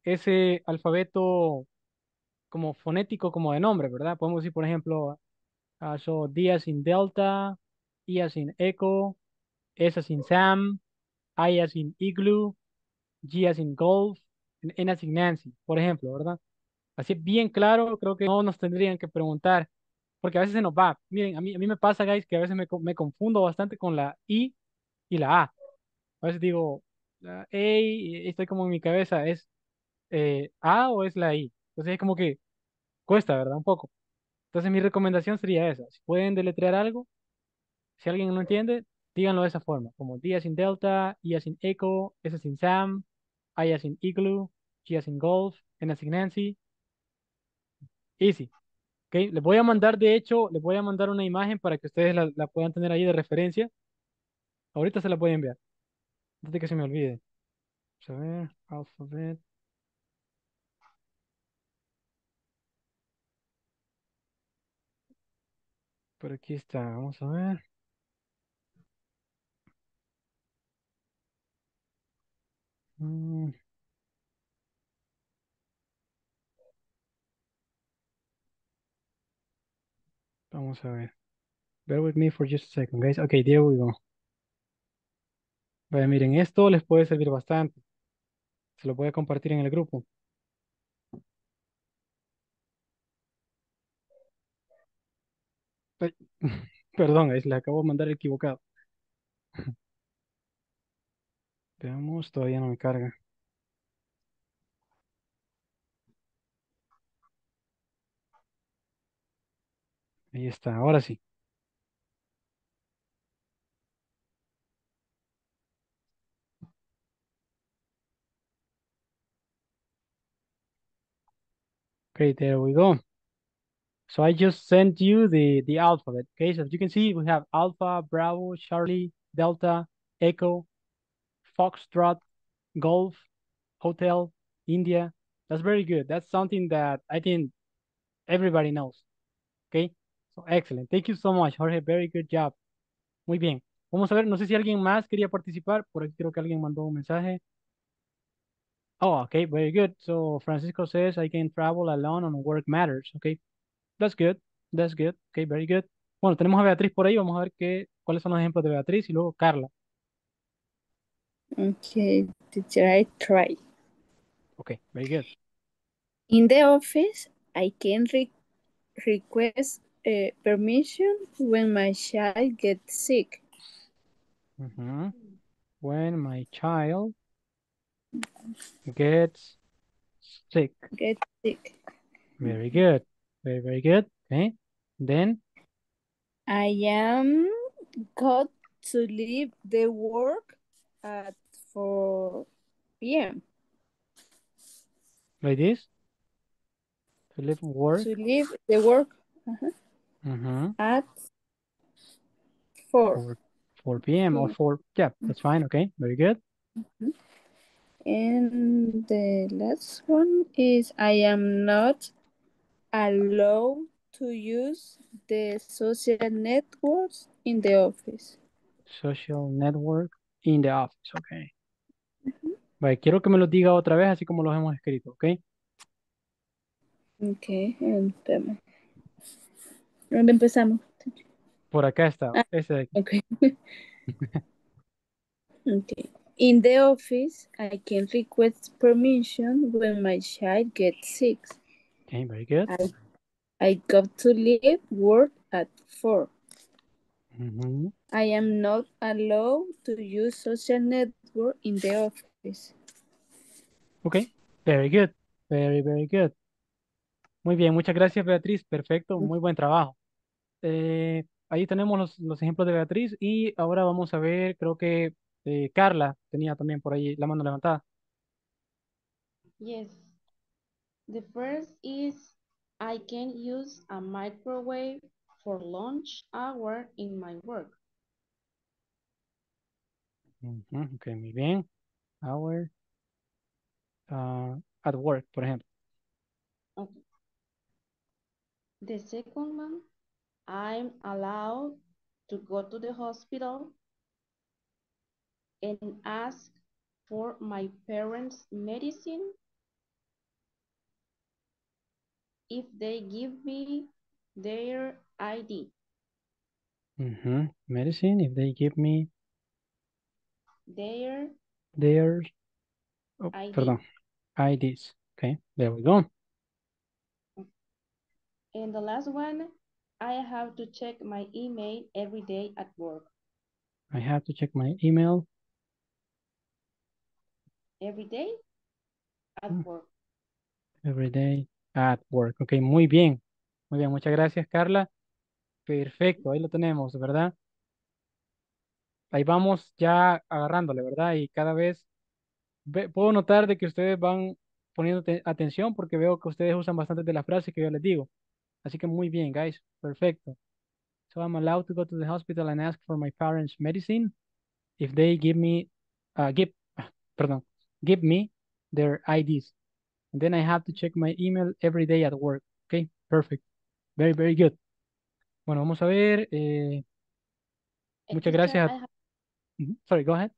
S1: ese alfabeto como fonético, como de nombre, ¿verdad? Podemos decir, por ejemplo, ah, so, D as in Delta, E as in Echo, S as in Sam, I as in Igloo, G as in Golf, N as in Nancy, por ejemplo, ¿verdad? Así bien claro, creo que no nos tendrían que preguntar, porque a veces se nos va. Miren, a mí, a mí me pasa, guys, que a veces me, me confundo bastante con la I y la A. A veces digo, la y estoy como en mi cabeza, ¿es eh, A o es la I? Entonces es como que cuesta, ¿verdad? Un poco. Entonces mi recomendación sería esa. Si pueden deletrear algo, Si alguien no entiende, díganlo de esa forma, como D as in Delta, E as in Echo, S as in Sam, I as in Igloo, G as in Golf, N as in Nancy. Easy. ¿Ok? Les voy a mandar, de hecho, les voy a mandar una imagen para que ustedes la, la puedan tener ahí de referencia. Ahorita se la voy a enviar. Antes de que se me olvide. A ver, alphabet. Por aquí está, vamos a ver. Mm. Vamos a ver. Bear with me for just a second, guys. Okay, there we go. Vaya, miren, esto les puede servir bastante. Se lo voy a compartir en el grupo. Ay, Perdón, guys, les acabo de mandar equivocado. Veamos, todavía no me carga. Ahí está, ahora sí. Okay, there we go. So I just sent you the, the alphabet. Okay, so you can see, we have Alpha, Bravo, Charlie, Delta, Echo, Foxtrot, Golf, Hotel, India. That's very good. That's something that I think everybody knows. Okay, so excellent. Thank you so much, Jorge. Very good job. Muy bien. Vamos a ver, no sé si alguien más quería participar. Por aquí creo que alguien mandó un mensaje. Oh, okay, very good. So Francisco says I can travel alone on work matters. Okay, that's good. That's good. Okay, very good. Bueno, tenemos a Beatriz por ahí. Vamos a ver qué, cuáles son los ejemplos de Beatriz y luego Carla.
S11: Okay, teacher, I try.
S1: Okay, very good.
S11: In the office, I can re request uh, permission when my child gets sick.
S1: Mhm. When my child gets sick.
S11: Get sick.
S1: Very good. Very, very good. Okay. Then,
S11: I am got to leave the work at 4 p.m.
S1: like this. To leave work.
S11: To leave the work uh-huh, At 4.
S1: 4, 4 p.m. or
S11: p.m.
S1: 4. Yeah, that's fine. Okay. Very good.
S11: And the last one is I am not allowed to use the social networks in the office.
S1: Social network in the office. Okay. Vale, quiero que me lo diga otra vez, así como los hemos escrito. Ok.
S11: Okay, espérame. ¿Dónde empezamos?
S1: Por acá está.
S11: Ah.
S1: Ese de aquí.
S11: Okay. okay. In the office, I can request permission when my child gets sick.
S1: Okay, very good.
S11: I, I got to leave work at 4.
S1: Mhm.
S11: I am not allowed to use social network in the office.
S1: Ok. Very good. Very, very good. Muy bien, muchas gracias Beatriz. Perfecto, muy buen trabajo. Eh, ahí tenemos los, los ejemplos de Beatriz y ahora vamos a ver, creo que eh, Carla tenía también por ahí la mano levantada.
S12: Yes. The first is I can use a microwave for lunch hour in my work.
S1: Ujú, Ok, muy bien. Hour ah, at work, por ejemplo.
S12: Okay. The second one, I'm allowed to go to the hospital and ask for my parents' medicine if they give me their ID.
S1: Ujú, mm-hmm. Medicine, if they give me
S12: Their
S1: their, oh,
S12: ID.
S1: perdón, IDs. Okay, there we go.
S12: And the last one, I have to check my email every day at work.
S1: I have to check my email.
S12: Every day at
S1: Mm.
S12: work.
S1: Every day at work. Ok, muy bien. Muy bien, muchas gracias, Carla. Perfecto, ahí lo tenemos, ¿verdad? ahí vamos ya agarrándole, ¿verdad? Y cada vez ve- puedo notar de que ustedes van poniendo te- atención porque veo que ustedes usan bastante de las frases que yo les digo. Así que muy bien, guys. Perfecto. So I'm allowed to go to the hospital and ask for my parents' medicine if they give me, uh, give, perdón, give me their IDs. And then I have to check my email every day at work. Okay, perfect. Very, very good. Bueno, vamos a ver. eh, muchas gracias. A- Sorry, go ahead.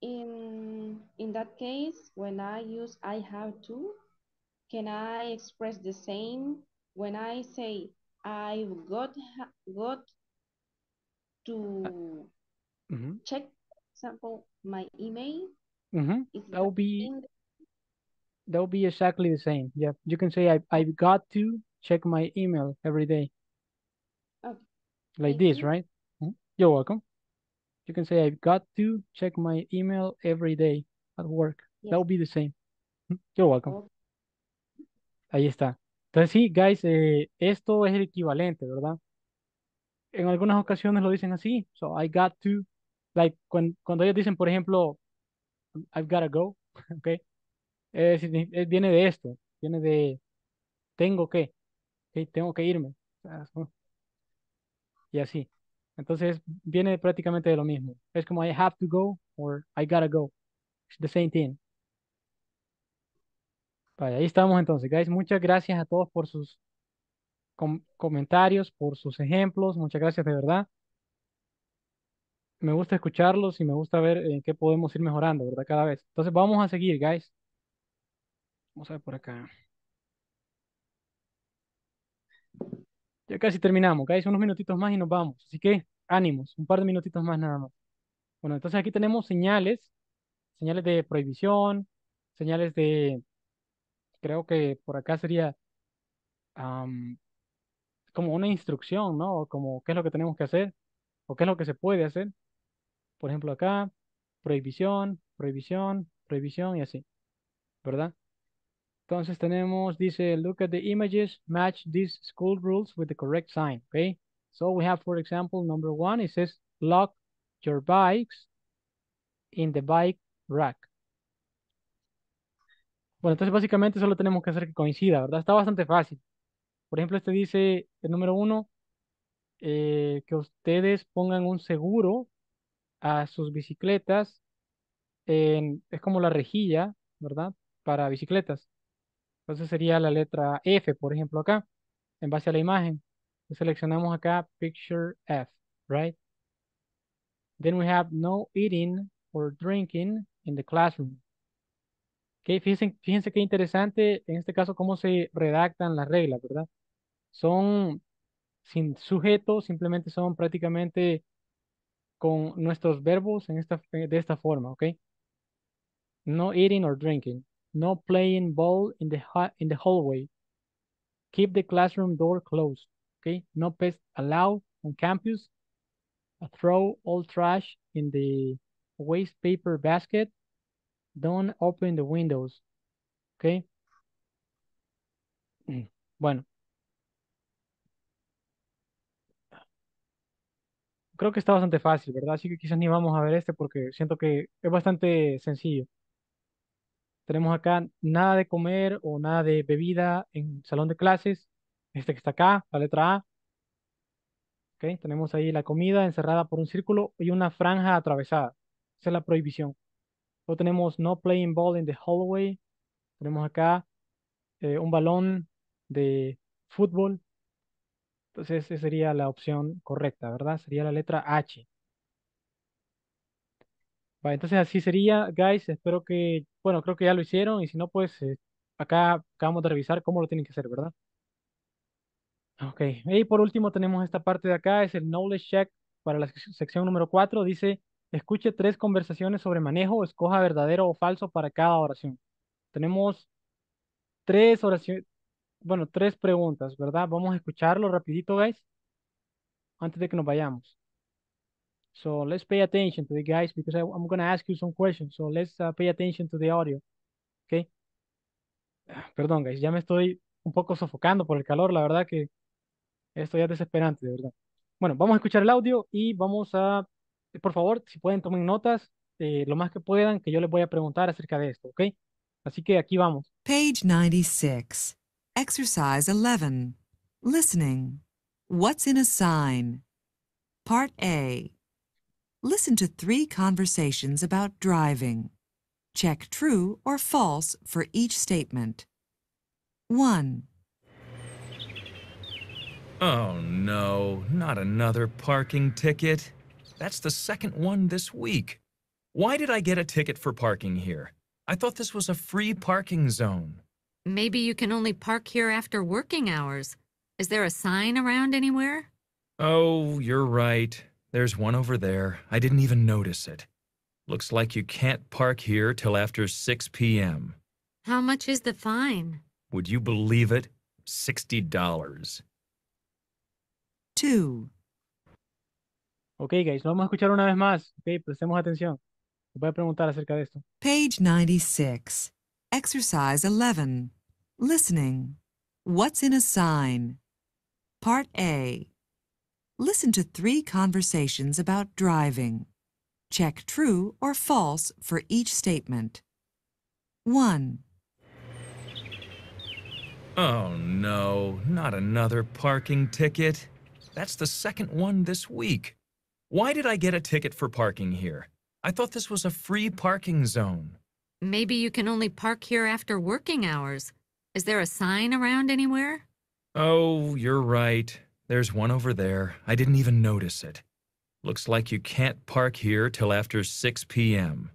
S12: in in that case, when I use I have to, can I express the same when I say I've got got to
S1: Mhm,
S12: check, for example, my email?
S1: mhm. That will be that will be exactly the same. Yeah, you can say I I've got to check my email every day,
S12: Okay,
S1: like
S12: thank
S1: this,
S12: you.
S1: right? Mhm. You're welcome. You can say I've got to check my email every day at work. That
S12: Yes.
S1: will be the same. Mhm. You're welcome.
S12: Okay.
S1: Ahí está. Entonces sí, guys, eh, esto es el equivalente, ¿verdad? En algunas ocasiones lo dicen así. So I got to, like, cuando, cuando ellos dicen, por ejemplo, I've gotta go, ¿ok? Eh, viene de esto, viene de tengo que. Tengo que irme. Y así. Entonces viene prácticamente de lo mismo. Es como I have to go or I gotta go. It's the same thing. Vaya, ahí estamos entonces, guys. Muchas gracias a todos por sus com- comentarios, por sus ejemplos. Muchas gracias de verdad. Me gusta escucharlos y me gusta ver en qué podemos ir mejorando, ¿verdad? Cada vez. Entonces vamos a seguir, guys. Vamos a ver por acá. Ya casi terminamos, guys. Unos minutitos más y nos vamos. Así que ánimos, un par de minutitos más nada más. Bueno, entonces aquí tenemos señales, señales de prohibición, señales de, creo que por acá sería como una instrucción, ¿no? Como qué es lo que tenemos que hacer o qué es lo que se puede hacer. Por ejemplo, acá, prohibición, prohibición, prohibición y así, ¿verdad? Entonces tenemos, dice, look at the images, match these school rules with the correct sign, okay? So we have, for example, number one, it says, lock your bikes in the bike rack. Bueno, entonces básicamente solo tenemos que hacer que coincida, ¿verdad? Está bastante fácil. Por ejemplo, este dice, el número uno, eh, que ustedes pongan un seguro a sus bicicletas es como la rejilla, ¿verdad? Para bicicletas. Entonces sería la letra F, por ejemplo, acá, en base a la imagen. Seleccionamos acá Picture F, right? Then we have no eating or drinking in the classroom. Fíjense, fíjense qué interesante en este caso cómo se redactan las reglas, ¿verdad? Son sin sujeto, simplemente son prácticamente con nuestros verbos en esta, de esta forma, ¿ok? No eating or drinking. No playing ball in the, in the hallway. Keep the classroom door closed. Okay. No pets allowed on campus. Throw all trash in the waste paper basket. Don't open the windows. Okay. Mm, Bueno, creo que está bastante fácil, ¿verdad? Así que quizás ni vamos a ver este porque siento que es bastante sencillo. Tenemos acá nada de comer o nada de bebida en salón de clases. Este que está acá, la letra A. ¿ok? Tenemos ahí la comida encerrada por un círculo y una franja atravesada. Esa es la prohibición. Luego tenemos no playing ball in the hallway. Tenemos acá eh, un balón de fútbol. Entonces, esa sería la opción correcta, ¿verdad? Sería la letra H. Entonces así sería, guys. Espero que, bueno, creo que ya lo hicieron y si no, pues eh, acá acabamos de revisar cómo lo tienen que hacer, ¿verdad? Ok, y por último tenemos esta parte de acá, es el knowledge check para la sec- sección número 4. Dice, escuche tres conversaciones sobre manejo, escoja verdadero o falso para cada oración. Tenemos tres oraciones, bueno, tres preguntas, ¿verdad? Vamos a escucharlo rapidito, guys, antes de que nos vayamos. So let's pay attention to the guys because I, I'm going to ask you some questions. So let's uh, pay attention to the audio. Okay. Ah, Perdón, guys, ya me estoy un poco sofocando por el calor, la verdad que esto ya es desesperante, de verdad. Bueno, vamos a escuchar el audio y vamos a, por favor, si pueden tomen notas, eh, lo más que puedan, que yo les voy a preguntar acerca de esto, ¿ok? Así que aquí vamos.
S7: Page 96. Exercise 11. Listening. What's in a sign? Part A. Listen to three conversations about driving. Check true or false for each statement. 1.
S9: Oh no, not another parking ticket. That's the second one this week. Why did I get a ticket for parking here? I thought this was a free parking zone.
S8: Maybe you can only park here after working hours. Is there a sign around anywhere?
S9: Oh, you're right. There's one over there. I didn't even notice it. Looks like you can't park here till after 6 p.m.
S8: How much is the fine?
S9: Would you believe it? $60.
S7: 2.
S1: Ok, guys, lo vamos a escuchar una vez más. Ok, prestemos atención. Les voy a preguntar acerca de esto.
S7: Page 96. Exercise 11. Listening. What's in a sign? Part A. Listen to three conversations about driving. Check true or false for each statement. 1.
S9: Oh no, not another parking ticket. That's the second one this week. Why did I get a ticket for parking here? I thought this was a free parking zone.
S8: Maybe you can only park here after working hours. Is there a sign around anywhere?
S9: Oh, you're right. There's one over there. I didn't even notice it. Looks like you can't park here till after 6 p.m.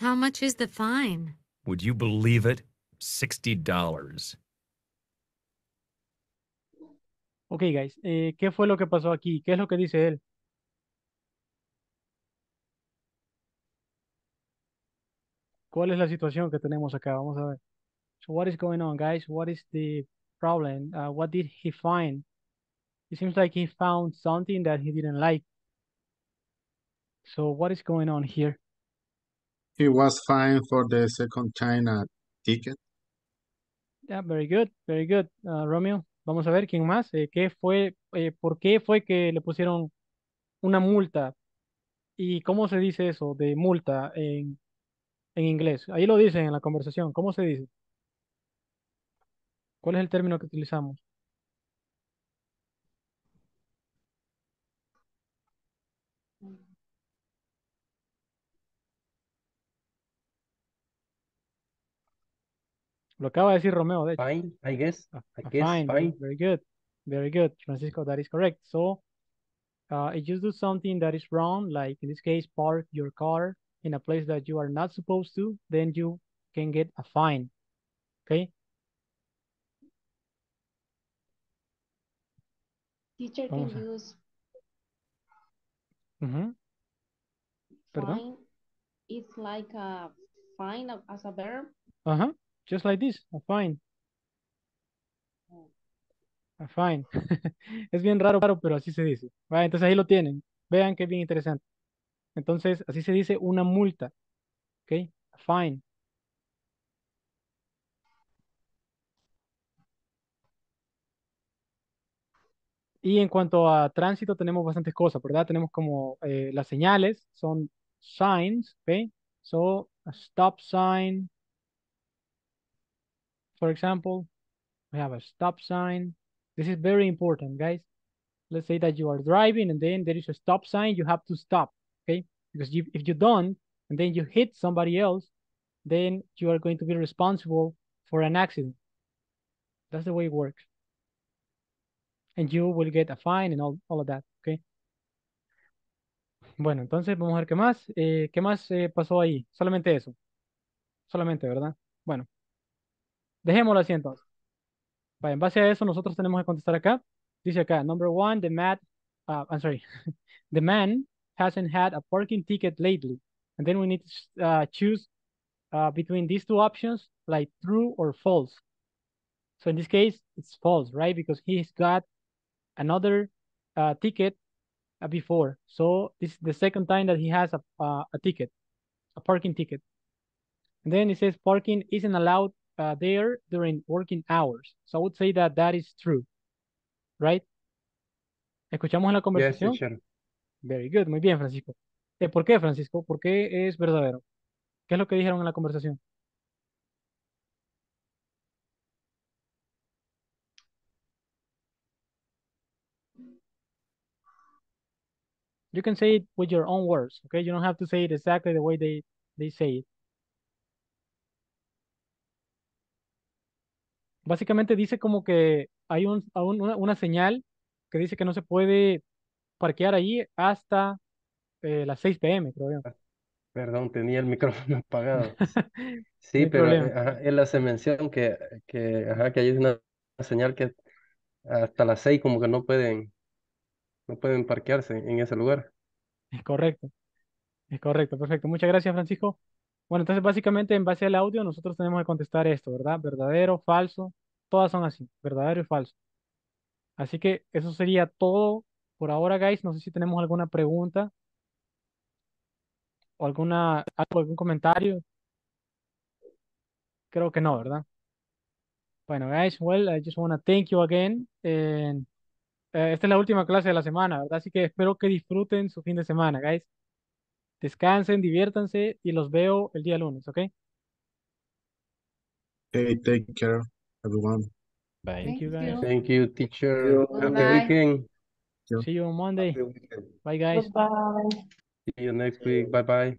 S8: How much is the fine?
S9: Would you believe it? $60.
S1: Ok, guys, eh, ¿qué fue lo que pasó aquí? ¿Qué es lo que dice él? ¿Cuál es la situación que tenemos acá? Vamos a ver. So what is going on, guys? What is the problem? Uh, what did he find? It seems like he found something that he didn't like. So what is going on here?
S13: He was fined for the second China ticket.
S1: Yeah, very good, very good, uh, Romeo. Vamos a ver quién más. Eh, ¿qué fue, eh, por qué fue que le pusieron una multa? ¿Y cómo se dice eso de multa en, en inglés? Ahí lo dicen en la conversación. ¿Cómo se dice? ¿Cuál es el término que utilizamos? Lo acaba de decir Romeo, de hecho.
S4: Fine, I guess.
S1: A-
S4: I
S1: a
S4: guess
S1: fine, very-
S4: fine.
S1: Very good. Very good, Francisco. That is correct. So, uh, if you do something that is wrong, like in this case, park your car in a place that you are not supposed to, then you can get a fine. Okay?
S12: Teacher can
S1: a-
S12: use
S1: Ujú. Perdón.
S12: fine. It's like a fine as a verb.
S1: Ajá. Just like this, a fine. A fine. Es bien raro, pero así se dice. ¿va? Entonces ahí lo tienen. Vean que es bien interesante. Entonces, así se dice una multa. ¿Ok? Fine. Y en cuanto a tránsito, tenemos bastantes cosas, ¿verdad? Tenemos como eh, las señales, son signs, ¿ok? So, a stop sign, for example, we have a stop sign. This is very important, guys. Let's say that you are driving and then there is a stop sign, you have to stop, okay? Because you, if you don't, and then you hit somebody else, then you are going to be responsible for an accident. That's the way it works. And you will get a fine and all, all of that, okay? Bueno, entonces vamos a ver qué más. Eh, ¿qué más eh, pasó ahí? Solamente eso. Solamente, ¿verdad? Bueno, dejémoslo así entonces. En base a eso nosotros tenemos que contestar acá. Dice acá, number one, the man, uh, I'm sorry, the man hasn't had a parking ticket lately. And then we need to uh, choose uh, between these two options, like true or false. So in this case, it's false, right? Because he's got another uh, ticket uh, before. So this is the second time that he has a, uh, a ticket, a parking ticket. And then it says parking isn't allowed uh, there during working hours. So I would say that that is true, right? ¿Escuchamos la
S4: Yes,
S1: conversación?
S4: teacher.
S1: Very good, muy bien, Francisco. Eh, ¿por qué, Francisco? ¿Por qué es verdadero? ¿Qué es lo que dijeron en la conversación? You can say it with your own words, okay? You don't have to say it exactly the way they, they say it. Básicamente dice como que hay un, una, una señal que dice que no se puede parquear allí hasta eh, las 6 p.m., creo yo.
S4: Perdón, tenía el micrófono apagado. Sí, pero ajá, él hace mención que, que, ajá, que hay una, una señal que hasta las seis como que no pueden, no pueden parquearse en ese lugar.
S1: Es correcto, es correcto, perfecto. Muchas gracias, Francisco. Bueno, entonces básicamente en base al audio nosotros tenemos que contestar esto, ¿verdad? Verdadero, falso, todas son así, verdadero y falso. Así que eso sería todo por ahora, guys. No sé si tenemos alguna pregunta o alguna, algo, algún comentario. Creo que no, ¿verdad? Bueno, guys, well, I just want to thank you again. And, eh, esta es la última clase de la semana, ¿verdad? Así que espero que disfruten su fin de semana, guys. Descansen, diviértanse y los veo el día lunes, ¿ok?
S13: Okay, take care, everyone.
S1: Thank
S5: Thank
S1: you, guys.
S5: you.
S4: Thank you, teacher.
S2: you.
S5: Good
S4: Happy
S5: night.
S4: weekend.
S1: See you on Monday. Bye, guys.
S6: Goodbye.
S4: See you next week. Bye bye.